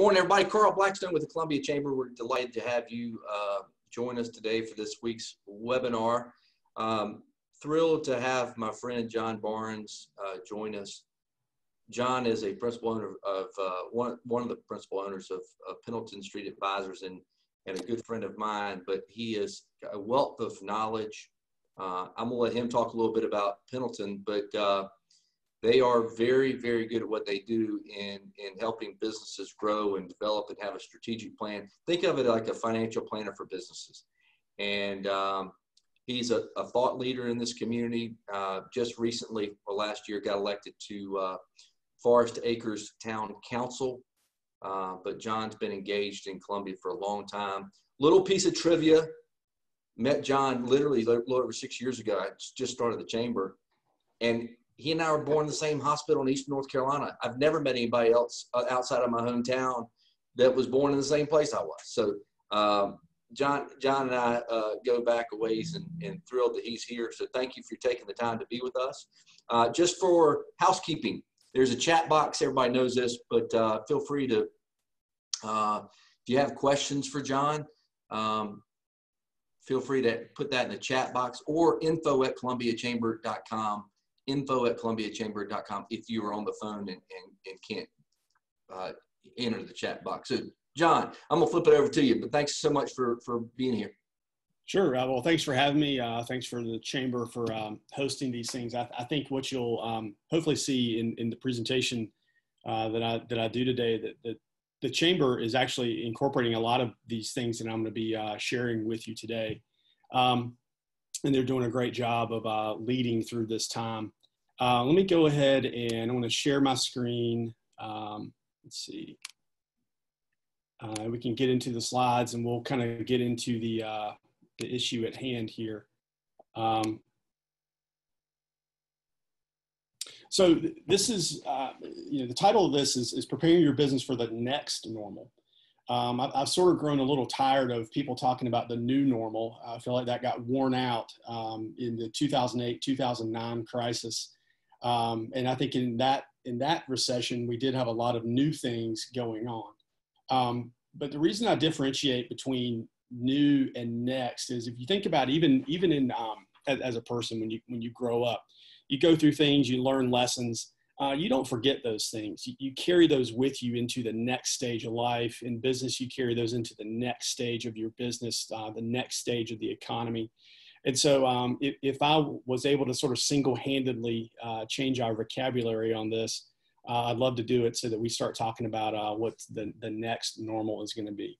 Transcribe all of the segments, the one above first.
Morning, everybody. Carl Blackstone with the Columbia Chamber. We're delighted to have you uh, join us today for this week's webinar. Um, thrilled to have my friend John Barnes uh, join us. John is a principal owner of uh, one, one of the principal owners of, of Pendleton Street Advisors and, and a good friend of mine, but he is a wealth of knowledge. Uh, I'm gonna let him talk a little bit about Pendleton, but uh, they are very, very good at what they do in, in helping businesses grow and develop and have a strategic plan. Think of it like a financial planner for businesses. And um, he's a, a, thought leader in this community. Uh, just recently, or last year, got elected to uh, Forest Acres Town Council. Uh, but John's been engaged in Columbia for a long time. Little piece of trivia. Met John literally a little over six years ago. I just started the chamber. And he and I were born in the same hospital in Eastern North Carolina. I've never met anybody else uh, outside of my hometown that was born in the same place I was. So um, John, John and I uh, go back a ways and, and, thrilled that he's here. So thank you for taking the time to be with us. Uh, just for housekeeping, there's a chat box. Everybody knows this, but uh, feel free to, uh, if you have questions for John, um, feel free to put that in the chat box or info at columbiachamber.com, info at columbiachamber.com if you are on the phone and, and, and can't uh, enter the chat box. So John, I'm gonna flip it over to you, but thanks so much for, for being here. Sure. Uh, well, thanks for having me. Uh, thanks for the chamber for um, hosting these things. I, I think what you'll um, hopefully see in, in the presentation uh, that I that I do today that, that the chamber is actually incorporating a lot of these things that I'm going to be uh, sharing with you today, um, and they're doing a great job of uh, leading through this time. Uh, let me go ahead and I want to share my screen. Um, let's see. we can get into the slides and we'll kind of get into the the issue at hand here. Um, so this is, uh, you know, the title of this is, is preparing your business for the next normal. Um, I've, I've, sort of grown a little tired of people talking about the new normal. I feel like that got worn out um, in the 2008, 2009 crisis. Um, and I think in that, in that recession, we did have a lot of new things going on. Um, but the reason I differentiate between new and next is if you think about even even in um, as, as, a person when you when you grow up you go through things you learn lessons uh, you don't forget those things. You, you, carry those with you into the next stage of life. In business you carry those into the next stage of your business uh, the next stage of the economy and so um, if, if, i was able to sort of single-handedly uh, change our vocabulary on this uh, i'd love to do it so that we start talking about uh, what the, the next normal is going to be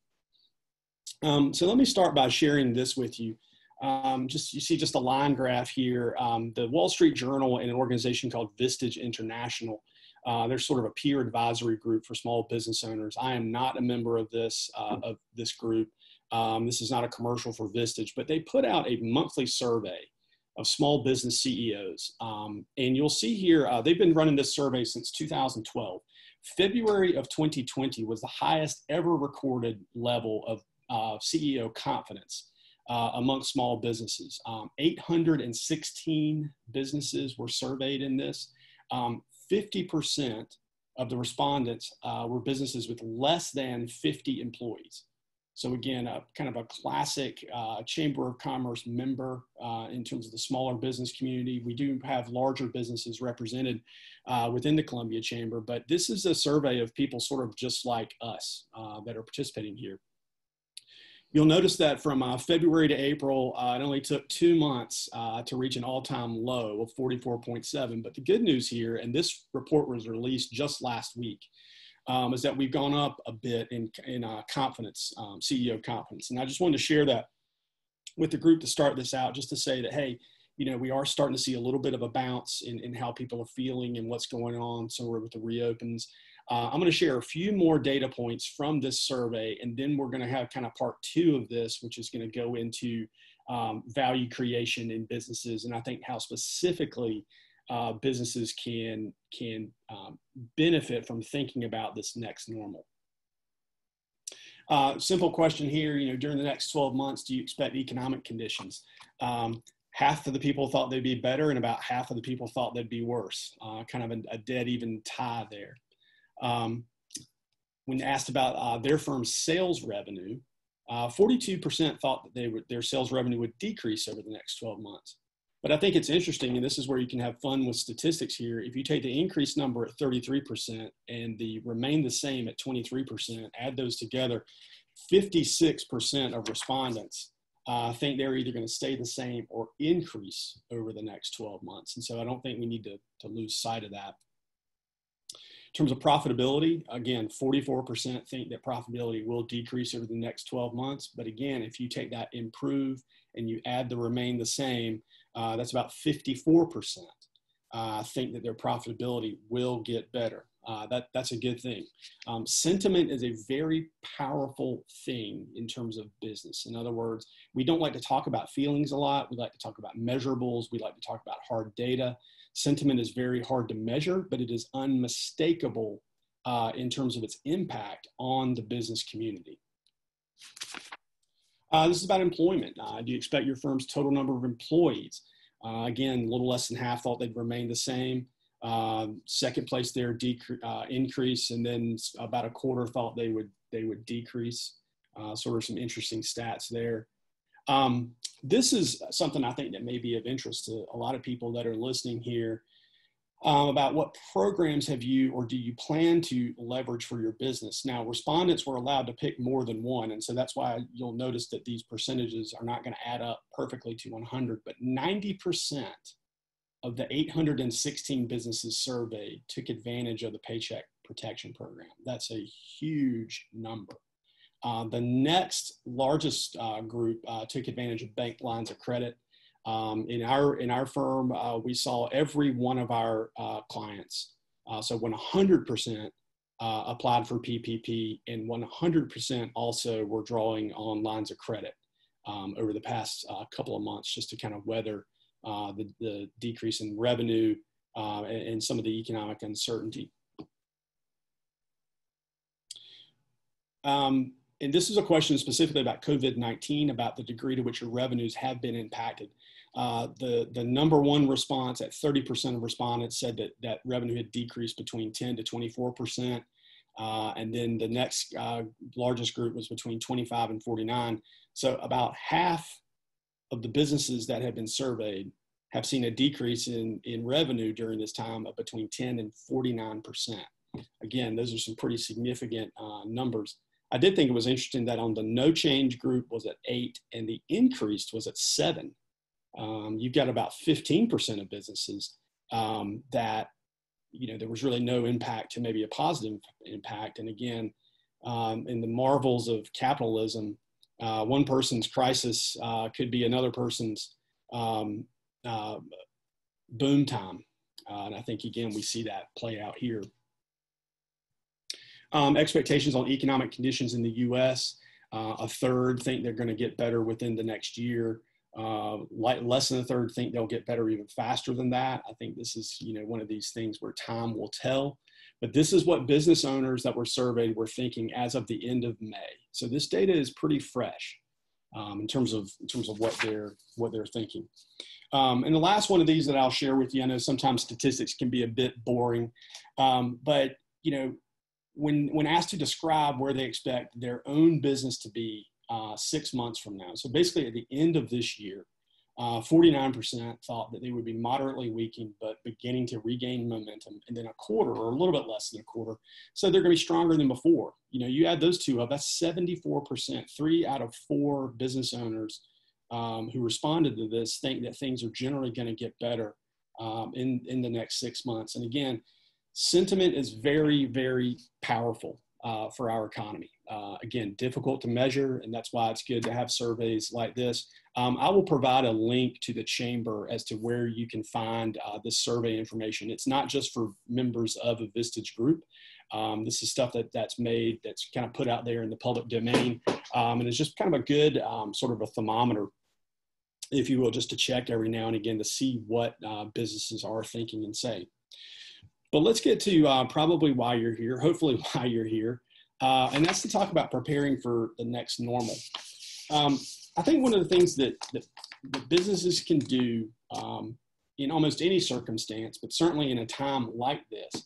um, so let me start by sharing this with you. Um, just you see just a line graph here. Um, the Wall Street Journal and an organization called Vistage International. Uh, they're sort of a peer advisory group for small business owners. I am not a member of this uh, of this group. Um, this is not a commercial for Vistage, but they put out a monthly survey of small business CEOs. Um, and you'll see here, uh, they've been running this survey since 2012. February of 2020 was the highest ever recorded level of uh, CEO confidence uh, among small businesses. Um, 816 businesses were surveyed in this. Um, 50% of the respondents uh, were businesses with less than 50 employees. So again, a kind of a classic uh, Chamber of Commerce member uh, in terms of the smaller business community. We do have larger businesses represented uh, within the Columbia Chamber, but this is a survey of people sort of just like us uh, that are participating here. You'll notice that from uh, February to April, uh, it only took two months to reach an all-time low of 44.7. But the good news here, and this report was released just last week, um, is that we've gone up a bit in, in uh, confidence, um, CEO confidence. And I just wanted to share that with the group to start this out, just to say that, hey, you know, we are starting to see a little bit of a bounce in, in how people are feeling and what's going on. So we're with the reopens. Uh, I'm going to share a few more data points from this survey, and then we're going to have kind of part two of this, which is going to go into um, value creation in businesses, and I think how specifically uh, businesses can can um, benefit from thinking about this next normal. Uh, simple question here, you know, during the next 12 months, do you expect economic conditions? Um, half of the people thought they'd be better and about half of the people thought they'd be worse. Uh, kind of a, a, dead even tie there. Um, when asked about uh, their firm's sales revenue, 42% uh, thought that they would, their sales revenue would decrease over the next 12 months. But I think it's interesting, and this is where you can have fun with statistics here. If you take the increased number at 33% and the remain the same at 23%, add those together, 56% of respondents uh, think they're either going to stay the same or increase over the next 12 months. And so I don't think we need to, to lose sight of that. In terms of profitability, again, 44% think that profitability will decrease over the next 12 months. But again, if you take that improve and you add the remain the same, uh, that's about 54% uh, think that their profitability will get better. Uh, that, that's a good thing. Um, sentiment is a very powerful thing in terms of business. In other words, we don't like to talk about feelings a lot. We like to talk about measurables. We like to talk about hard data. Sentiment is very hard to measure, but it is unmistakable uh, in terms of its impact on the business community. Uh, this is about employment. Uh, do you expect your firm's total number of employees? Uh, again, a little less than half thought they'd remain the same. Um, second place there decre- uh, increase, and then about a quarter thought they would they would decrease. Uh, sort of some interesting stats there. Um, this is something I think that may be of interest to a lot of people that are listening here um, about what programs have you or do you plan to leverage for your business. Now, respondents were allowed to pick more than one, and so that's why you'll notice that these percentages are not going to add up perfectly to 100, but 90% of the 816 businesses surveyed took advantage of the Paycheck Protection Program. That's a huge number. Uh, the next largest uh, group uh, took advantage of bank lines of credit. Um, in our in our firm, uh, we saw every one of our uh, clients. Uh, so when 100% applied for PPP, and 100% also were drawing on lines of credit um, over the past couple of months, just to kind of weather the, the decrease in revenue and, and some of the economic uncertainty. Um, and this is a question specifically about COVID-19, about the degree to which your revenues have been impacted. Uh, the, the number one response at 30% of respondents said that, that revenue had decreased between 10 to 24%. Uh, and then the next uh, largest group was between 25 and 49. So about half of the businesses that have been surveyed have seen a decrease in, in revenue during this time of between 10 and 49%. Again, those are some pretty significant uh, numbers. I did think it was interesting that on the no change group was at eight and the increased was at seven. Um, you've got about 15% of businesses um, that, you know, there was really no impact to maybe a positive impact. And again, um, in the marvels of capitalism, uh, one person's crisis uh, could be another person's um, uh, boom time. Uh, and I think, again, we see that play out here. Um, expectations on economic conditions in the U.S. Uh, a third think they're going to get better within the next year. Uh, less than a third think they'll get better even faster than that. I think this is, you know, one of these things where time will tell. But this is what business owners that were surveyed were thinking as of the end of May. So this data is pretty fresh um, in terms of in terms of what they're what they're thinking. Um, and the last one of these that I'll share with you, I know sometimes statistics can be a bit boring, um, but you know, when, when asked to describe where they expect their own business to be uh, six months from now, so basically at the end of this year, uh, 49% thought that they would be moderately weakened, but beginning to regain momentum. And then a quarter, or a little bit less than a quarter, said they're going to be stronger than before. You know, you add those two up, that's 74%. Three out of four business owners um, who responded to this think that things are generally going to get better um, in, in the next six months. And again, sentiment is very, very powerful uh, for our economy. Uh, again, difficult to measure, and that's why it's good to have surveys like this. Um, I will provide a link to the chamber as to where you can find uh, this survey information. It's not just for members of a Vistage group. Um, this is stuff that that's made, that's kind of put out there in the public domain, um, and it's just kind of a good um, sort of a thermometer if you will, just to check every now and again to see what uh, businesses are thinking and saying. But let's get to uh, probably why you're here, hopefully why you're here. Uh, and that's to talk about preparing for the next normal. Um, I think one of the things that, that, that businesses can do um, in almost any circumstance, but certainly in a time like this,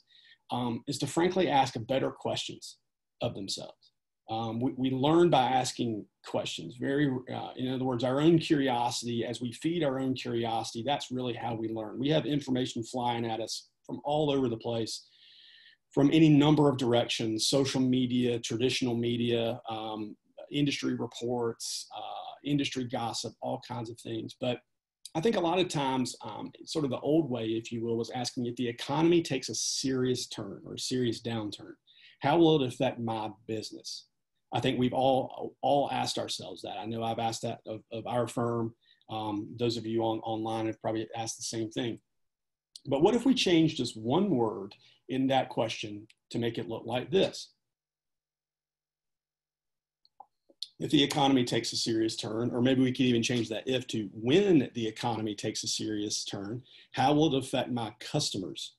um, is to frankly ask better questions of themselves. Um, we, we learn by asking questions. Very, uh, in other words, our own curiosity. As we feed our own curiosity, that's really how we learn. We have information flying at us from all over the place, from any number of directions: social media, traditional media, um, industry reports, uh, industry gossip, all kinds of things. But I think a lot of times, um, sort of the old way, if you will, was asking if the economy takes a serious turn or a serious downturn, how will it affect my business? I think we've all all asked ourselves that. I know I've asked that of, of our firm. Um, those of you on online have probably asked the same thing. But what if we change just one word in that question to make it look like this? if the economy takes a serious turn, or maybe we could even change that if to when the economy takes a serious turn, how will it affect my customers?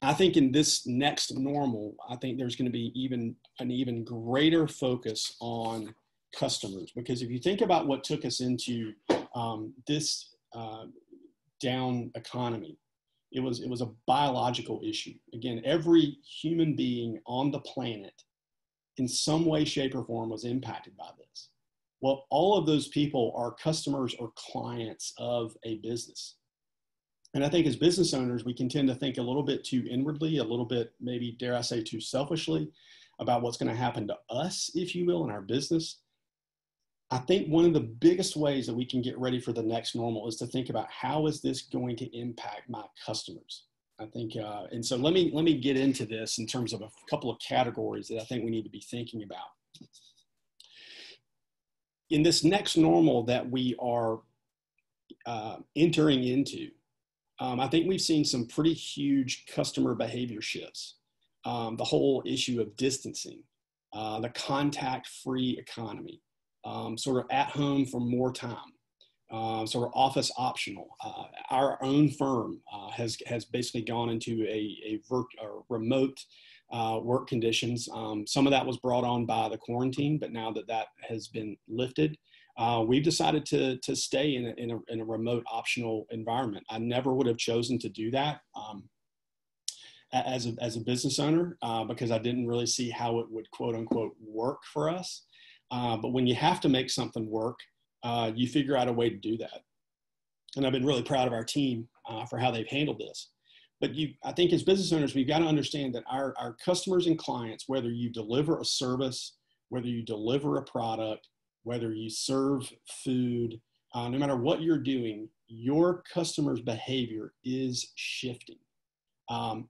I think in this next normal, I think there's going to be even an even greater focus on customers because if you think about what took us into um, this uh, down economy, it was it was a biological issue. Again, every human being on the planet in some way, shape, or form was impacted by this. Well, all of those people are customers or clients of a business. And I think as business owners, we can tend to think a little bit too inwardly, a little bit, maybe dare I say, too selfishly about what's going to happen to us, if you will, in our business. I think one of the biggest ways that we can get ready for the next normal is to think about how is this going to impact my customers? I think, uh, and so let me let me get into this in terms of a couple of categories that I think we need to be thinking about. In this next normal that we are uh, entering into, um, I think we've seen some pretty huge customer behavior shifts. Um, the whole issue of distancing, uh, the contact-free economy, um, sort of at home for more time uh, sort of office optional. Uh, our own firm uh, has has basically gone into a, a, a remote uh, work conditions. Um, some of that was brought on by the quarantine, but now that that has been lifted, uh, we've decided to to stay in a, in a, in a remote optional environment. I never would have chosen to do that. Um, as a, as a business owner, uh, because I didn't really see how it would quote unquote work for us. But when you have to make something work, uh, you figure out a way to do that. And I've been really proud of our team uh, for how they've handled this. But you, I think as business owners, we've got to understand that our, our customers and clients, whether you deliver a service, whether you deliver a product, whether you serve food, uh, no matter what you're doing, your customers' behavior is shifting. Um,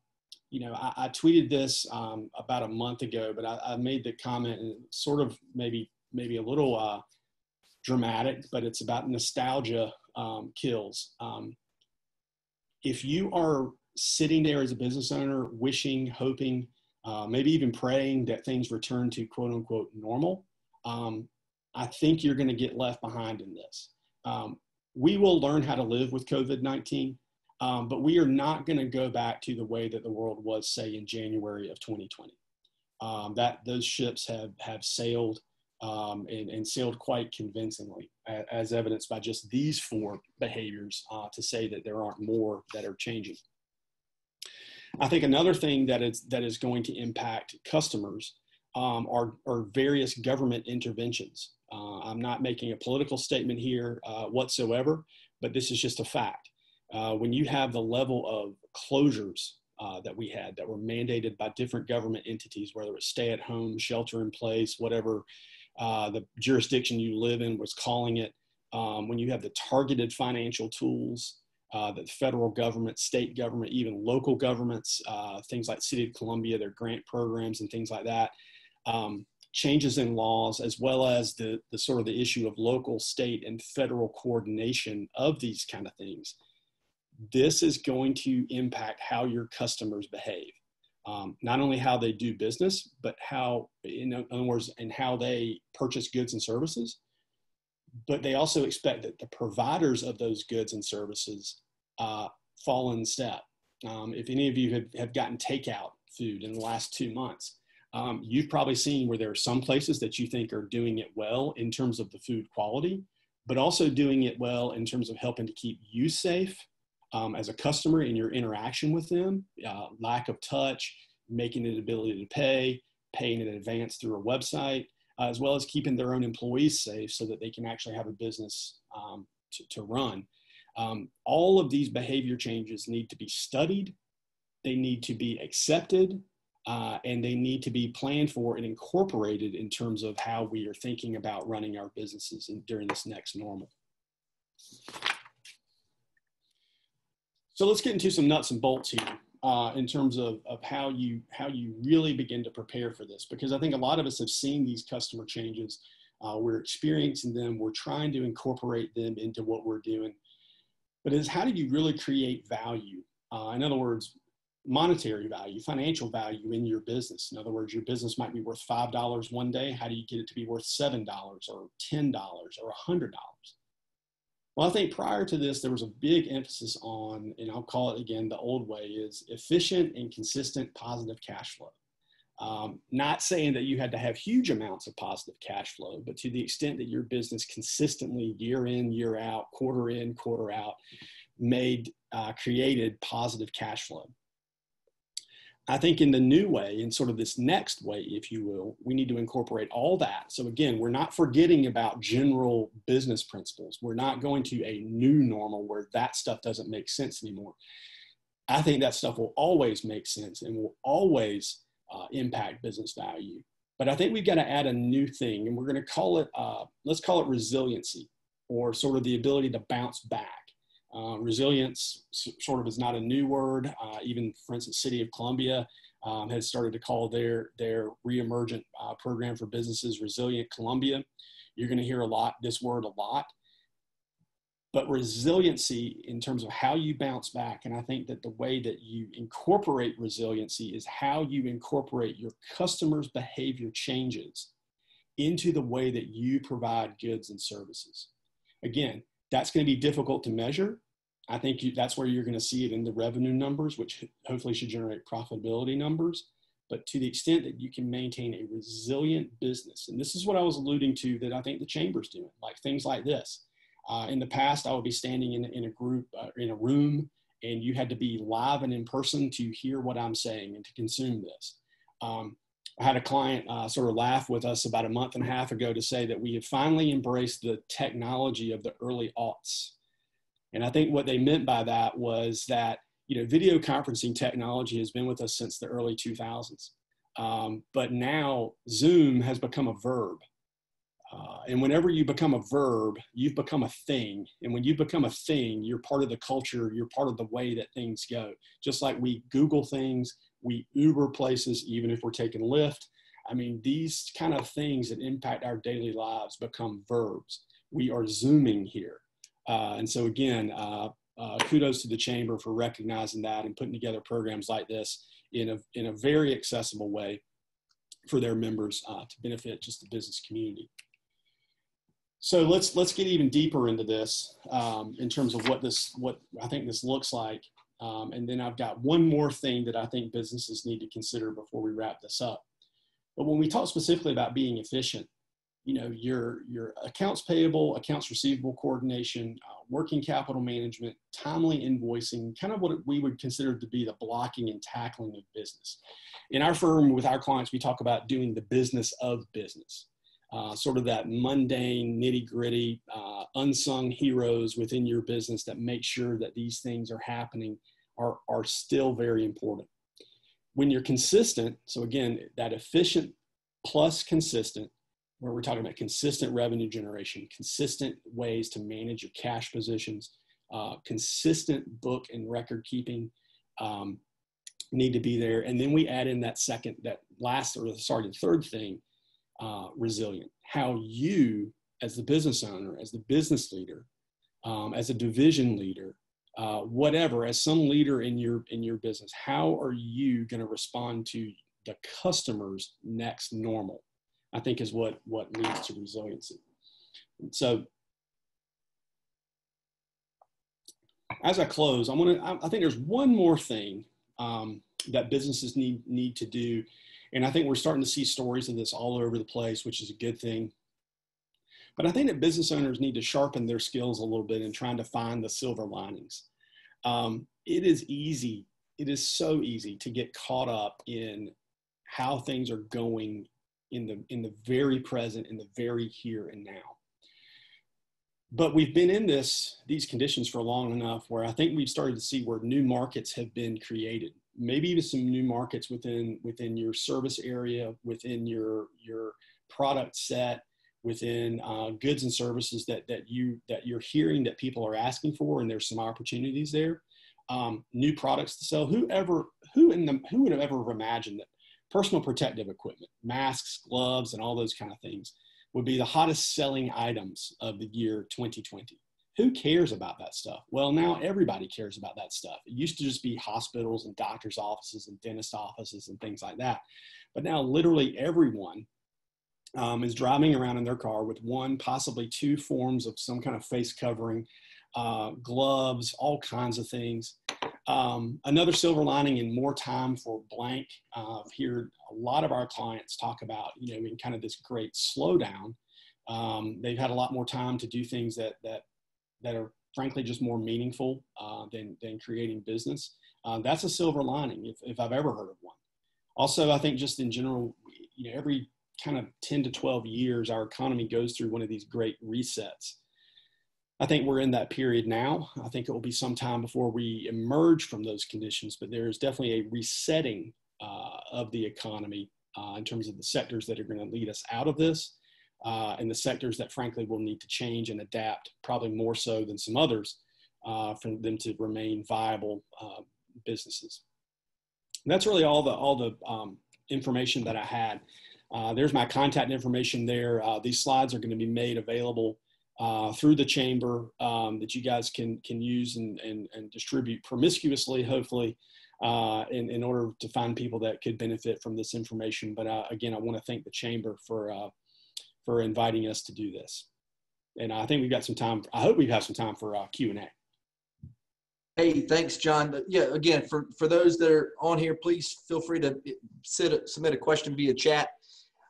you know, I, I tweeted this um, about a month ago, but I, I, made the comment and sort of maybe maybe a little uh, dramatic, but it's about nostalgia um, kills. Um, if you are sitting there as a business owner, wishing, hoping, uh, maybe even praying that things return to quote unquote normal, um, I think you're going to get left behind in this. Um, we will learn how to live with COVID 19, um, but we are not going to go back to the way that the world was, say, in January of 2020. Um, that those ships have have sailed um, and, and, quite convincingly, as evidenced by just these four behaviors uh, to say that there aren't more that are changing. I think another thing that is, that is going to impact customers um, are, are various government interventions. Uh, I'm not making a political statement here uh, whatsoever, but this is just a fact. Uh, when you have the level of closures uh, that we had that were mandated by different government entities, whether it's stay at home, shelter in place, whatever uh, the jurisdiction you live in was calling it, um, when you have the targeted financial tools uh, that the federal government, state government, even local governments, uh, things like City of Columbia, their grant programs and things like that, um, changes in laws, as well as the, the sort of the issue of local, state, and federal coordination of these kind of things. This is going to impact how your customers behave um, not only how they do business, but how, in other words, and how they purchase goods and services. But they also expect that the providers of those goods and services uh, fall in step. Um, if any of you have, have gotten takeout food in the last two months, um, you've probably seen where there are some places that you think are doing it well in terms of the food quality, but also doing it well in terms of helping to keep you safe um, as a customer in your interaction with them, uh, lack of touch, making it ability to pay, paying in advance through a website, uh, as well as keeping their own employees safe so that they can actually have a business um, to, to, run. Um, all of these behavior changes need to be studied, they need to be accepted, uh, and they need to be planned for and incorporated in terms of how we are thinking about running our businesses in, during this next normal. So let's get into some nuts and bolts here uh, in terms of, of how you how you really begin to prepare for this because I think a lot of us have seen these customer changes. Uh, we're experiencing them. We're trying to incorporate them into what we're doing. But is how do you really create value? Uh, in other words, monetary value, financial value in your business. In other words, your business might be worth $5 one day. How do you get it to be worth $7 or $10 or $100? Well, I think prior to this, there was a big emphasis on, and I'll call it again the old way, is efficient and consistent positive cash flow. Um, not saying that you had to have huge amounts of positive cash flow, but to the extent that your business consistently, year in, year out, quarter in, quarter out, made uh, created positive cash flow. I think in the new way, in sort of this next way, if you will, we need to incorporate all that. So again, we're not forgetting about general business principles. We're not going to a new normal where that stuff doesn't make sense anymore. I think that stuff will always make sense and will always uh, impact business value. But I think we've got to add a new thing, and we're going to call it, uh, let's call it resiliency, or sort of the ability to bounce back. Uh, resilience sort of is not a new word. Uh, even, for instance, City of Columbia um, has started to call their their reemergent uh, program for businesses Resilient Columbia. You're going to hear a lot this word a lot, but resiliency in terms of how you bounce back, and I think that the way that you incorporate resiliency is how you incorporate your customers' behavior changes into the way that you provide goods and services. Again, that's going to be difficult to measure I think you, that's where you're going to see it in the revenue numbers, which hopefully should generate profitability numbers. But to the extent that you can maintain a resilient business, and this is what I was alluding to that I think the chamber's doing, like things like this. Uh, in the past, I would be standing in, in a group, uh, in a room, and you had to be live and in person to hear what I'm saying and to consume this. Um, I had a client uh, sort of laugh with us about a month and a half ago to say that we have finally embraced the technology of the early aughts. And I think what they meant by that was that, you know, video conferencing technology has been with us since the early 2000s. Um, but now Zoom has become a verb. Uh, and whenever you become a verb, you've become a thing. And when you become a thing, you're part of the culture, you're part of the way that things go. Just like we Google things, we Uber places, even if we're taking Lyft. I mean, these kind of things that impact our daily lives become verbs. We are Zooming here. Uh, and so again, uh, uh, kudos to the chamber for recognizing that and putting together programs like this in a, in a very accessible way for their members uh, to benefit just the business community. So let's let's get even deeper into this um, in terms of what this what I think this looks like, um, and then I've got one more thing that I think businesses need to consider before we wrap this up. But when we talk specifically about being efficient, you know your your accounts payable accounts receivable coordination uh, working capital management timely invoicing kind of what we would consider to be the blocking and tackling of business. In our firm with our clients we talk about doing the business of business uh, sort of that mundane nitty gritty uh, unsung heroes within your business that make sure that these things are happening are, are still very important. When you're consistent so again that efficient plus consistent where we're talking about consistent revenue generation, consistent ways to manage your cash positions, uh, consistent book and record keeping um, need to be there. And then we add in that second, that last, or sorry, the third thing, uh, resilient. How you, as the business owner, as the business leader, um, as a division leader, uh, whatever, as some leader in your in your business, how are you going to respond to the customer's next normal? I think is what, what leads to resiliency. So as I close, I'm gonna, I think there's one more thing um, that businesses need, need to do. And I think we're starting to see stories of this all over the place, which is a good thing. But I think that business owners need to sharpen their skills a little bit in trying to find the silver linings. Um, it is easy it is so easy to get caught up in how things are going in the in the very present in the very here and now. But we've been in this these conditions for long enough where i think we've started to see where new markets have been created. Maybe even some new markets within within your service area within your your product set within uh, goods and services that that you that you're hearing that people are asking for and there's some opportunities there. Um, new products to sell. Whoever who in the who would have ever imagined that personal protective equipment masks gloves and all those kind of things would be the hottest selling items of the year 2020 who cares about that stuff? Well, now everybody cares about that stuff. It used to just be hospitals and doctors' offices and dentist offices and things like that. But now, literally everyone um, is driving around in their car with one, possibly two forms of some kind of face covering, uh, gloves, all kinds of things. Um, another silver lining and more time for blank. Uh, I've heard a lot of our clients talk about, you know, in kind of this great slowdown. Um, they've had a lot more time to do things that that that are frankly just more meaningful uh, than, than creating business. Uh, that's a silver lining if, if I've ever heard of one. Also, I think just in general, you know, every kind of 10 to 12 years, our economy goes through one of these great resets. I think we're in that period now. I think it will be some time before we emerge from those conditions, but there is definitely a resetting uh, of the economy uh, in terms of the sectors that are going to lead us out of this uh, and the sectors that frankly will need to change and adapt probably more so than some others uh, for them to remain viable uh, businesses. And that's really all the all the um, information that I had. Uh, there's my contact information there. These slides are going to be made available uh, through the chamber um, that you guys can can use and, and, and distribute promiscuously, hopefully, uh, in, in order to find people that could benefit from this information. But again, I want to thank the chamber for for inviting us to do this. And I think we've got some time. I hope we have some time for uh, Q and A. Hey, thanks, John. Yeah, again, for, for those that are on here, please feel free to sit, submit a question via chat.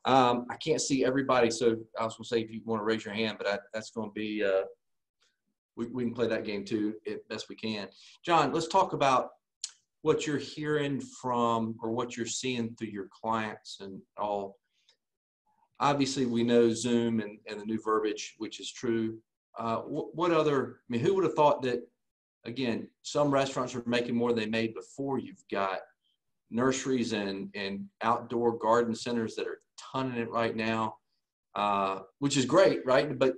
Um, I can't see everybody, so I was going to say if you want to raise your hand, but I, that's going to be, uh, we, we can play that game too, as best we can. John, let's talk about what you're hearing from or what you're seeing through your clients and all obviously we know Zoom and, and the new verbiage, which is true. Uh, what, what, other, I mean, who would have thought that, again, some restaurants are making more than they made before. You've got nurseries and, and outdoor garden centers that are tonning it right now, uh, which is great, right? But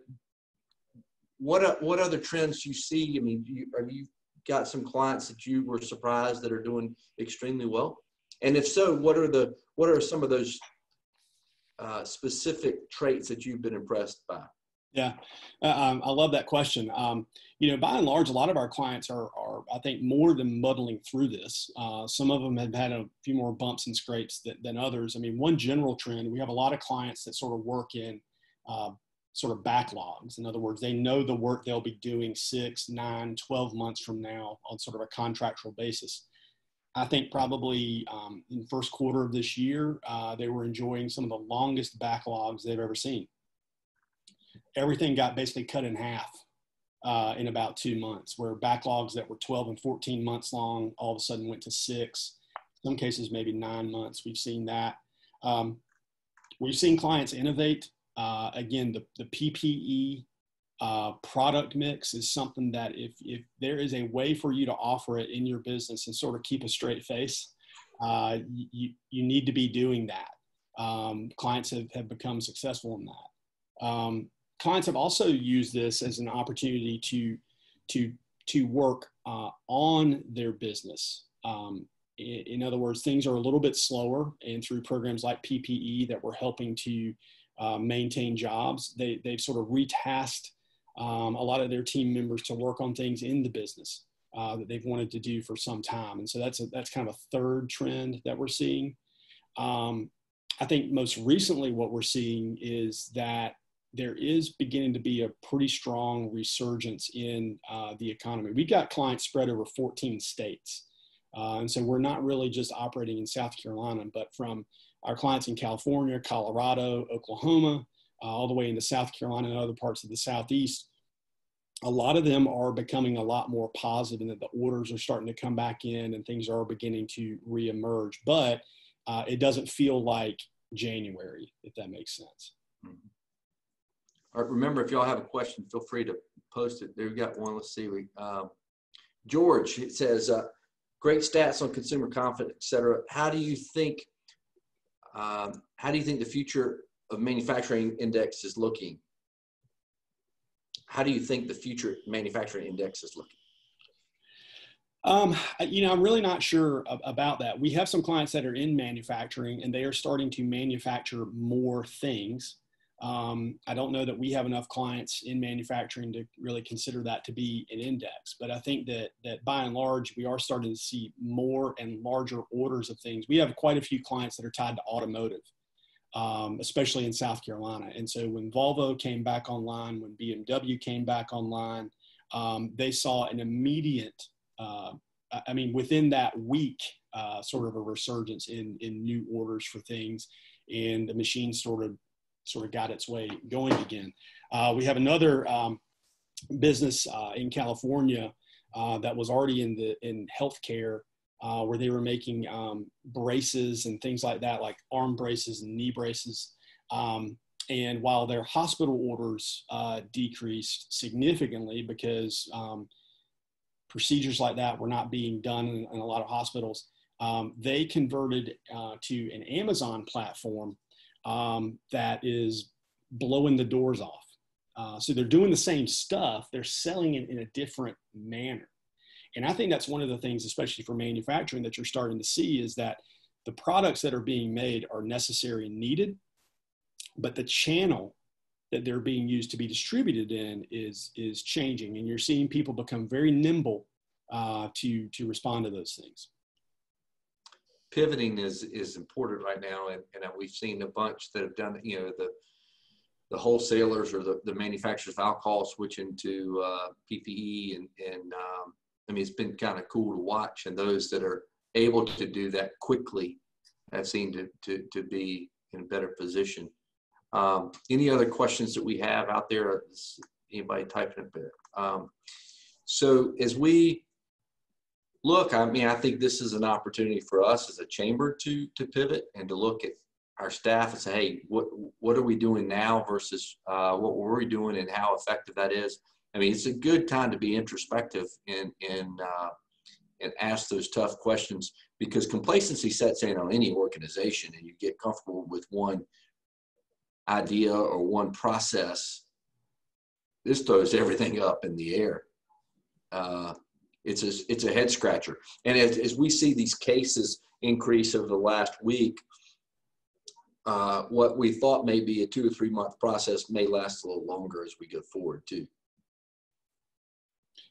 what, what other trends do you see? I mean, you, are you got some clients that you were surprised that are doing extremely well? And if so, what are the, what are some of those uh, specific traits that you've been impressed by? Yeah, uh, um, I love that question. Um, you know, by and large, a lot of our clients are, are I think, more than muddling through this. Uh, some of them have had a few more bumps and scrapes than, than, others. I mean, one general trend, we have a lot of clients that sort of work in uh, sort of backlogs. In other words, they know the work they'll be doing six, nine, 12 months from now on sort of a contractual basis. I think probably um, in first quarter of this year, uh, they were enjoying some of the longest backlogs they've ever seen. Everything got basically cut in half uh, in about two months, where backlogs that were 12 and 14 months long all of a sudden went to six, some cases maybe nine months. We've seen that. Um, we've seen clients innovate. Uh, again, the, the PPE uh, product mix is something that if, if there is a way for you to offer it in your business and sort of keep a straight face, uh, you, you need to be doing that. Um, clients have, have become successful in that. Um, clients have also used this as an opportunity to, to, to work uh, on their business. Um, in, in, other words, things are a little bit slower, and through programs like PPP that we're helping to uh, maintain jobs, they, they've sort of retasked um, a lot of their team members to work on things in the business uh, that they've wanted to do for some time. And so that's a, that's kind of a third trend that we're seeing. Um, I think most recently what we're seeing is that there is beginning to be a pretty strong resurgence in uh, the economy. We've got clients spread over 14 states. Uh, and so we're not really just operating in South Carolina, but from our clients in California, Colorado, Oklahoma, uh, all the way into South Carolina and other parts of the Southeast, a lot of them are becoming a lot more positive and that the orders are starting to come back in and things are beginning to reemerge. But uh, it doesn't feel like January, if that makes sense. Mm-hmm. All right, remember, if y'all have a question, feel free to post it. There we got one. Let's see. We, um, George, it says, uh, great stats on consumer confidence, et cetera. How do you think, um, how do you think the future of manufacturing index is looking? How do you think the future manufacturing index is looking? Um, you know, I'm really not sure about that. We have some clients that are in manufacturing and they are starting to manufacture more things. Um, I don't know that we have enough clients in manufacturing to really consider that to be an index, but I think that that by and large we are starting to see more and larger orders of things. We have quite a few clients that are tied to automotive, um, especially in South Carolina. And so when Volvo came back online, when BMW came back online, um, they saw an immediate uh, I mean, within that week, uh, sort of a resurgence in in new orders for things, and the machine sort of sort of got its way going again. Uh, we have another um, business uh, in California uh, that was already in the in healthcare. Uh, where they were making um, braces and things like that, like arm braces and knee braces. Um, and while their hospital orders uh, decreased significantly because um, procedures like that were not being done in, in a lot of hospitals. Um, they converted uh, to an Amazon platform um, that is blowing the doors off. Uh, so they're doing the same stuff, they're selling it in a different manner. And I think that's one of the things, especially for manufacturing, that you're starting to see is that the products that are being made are necessary and needed, but the channel that they're being used to be distributed in is is changing, and you're seeing people become very nimble uh, to to respond to those things. Pivoting is is important right now, and, and we've seen a bunch that have done. You know, the the wholesalers or the, the manufacturers of alcohol switching to uh, PPE, and and um, I mean it's been kind of cool to watch. And those that are able to do that quickly have seemed to to, to be in a better position. Um, any other questions that we have out there? Anybody typing it there? Um, so as we look, I mean, I think this is an opportunity for us as a chamber to to pivot and to look at our staff and say, hey, what what are we doing now versus uh, what were we doing and how effective that is. I mean, it's a good time to be introspective and and uh, and ask those tough questions because complacency sets in on any organization, and you get comfortable with one idea or one process, this throws everything up in the air. Uh, it's a, it's a head scratcher. And as, as we see these cases increase over the last week, uh, what we thought may be a two or three month process may last a little longer as we go forward too.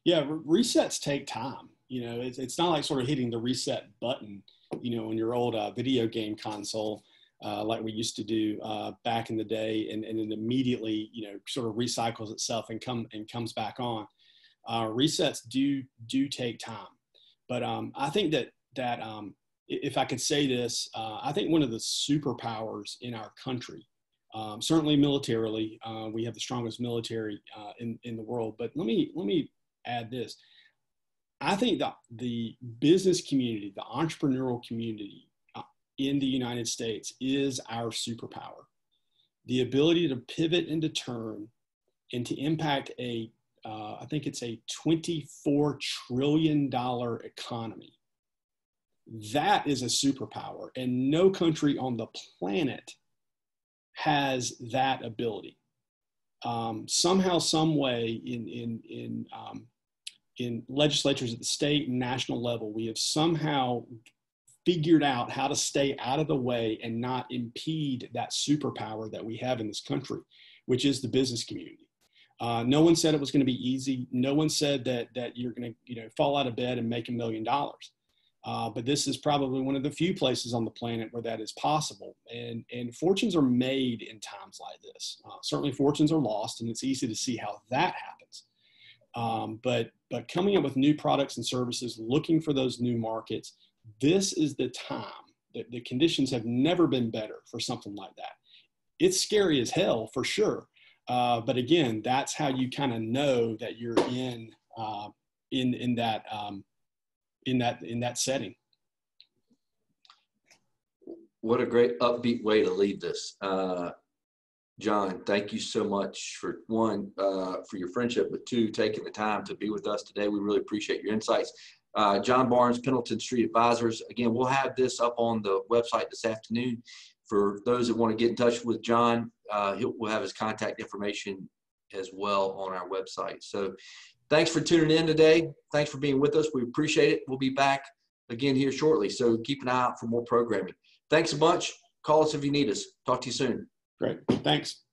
Yeah, resets take time. You know, it's, it's not like sort of hitting the reset button, you know, on your old uh, video game console uh, like we used to do uh, back in the day, and, and it immediately, you know, sort of recycles itself and come and comes back on. Uh, resets do do take time, but um, I think that that um, if I could say this, uh, I think one of the superpowers in our country, um, certainly militarily, uh, we have the strongest military uh, in in the world. But let me let me add this. I think that the business community, the entrepreneurial community, in the United States is our superpower. The ability to pivot and to turn and to impact a, uh, I think it's a $24 trillion economy. That is a superpower, and no country on the planet has that ability. Um, somehow, some way, in in in um, in legislatures at the state and national level, we have somehow figured out how to stay out of the way and not impede that superpower that we have in this country, which is the business community. Uh, no one said it was going to be easy. No one said that that you're going to you know fall out of bed and make a million dollars. Uh, but this is probably one of the few places on the planet where that is possible. And and fortunes are made in times like this. Uh, certainly, fortunes are lost, and it's easy to see how that happens. Um, but but coming up with new products and services, looking for those new markets, this is the time that the conditions have never been better for something like that. It's scary as hell for sure, Uh, but again, that's how you kind of know that you're in uh, in in that um, in that in that setting. What a great upbeat way to lead this. Uh, John, thank you so much for one, uh, for your friendship, but two, taking the time to be with us today. We really appreciate your insights. Uh, John Barnes, Pendleton Street Advisors. Again, we'll have this up on the website this afternoon. For those that want to get in touch with John, uh, we'll have his contact information as well on our website. So thanks for tuning in today. Thanks for being with us. We appreciate it. We'll be back again here shortly. So keep an eye out for more programming. Thanks a bunch. Call us if you need us. Talk to you soon. Great. Thanks.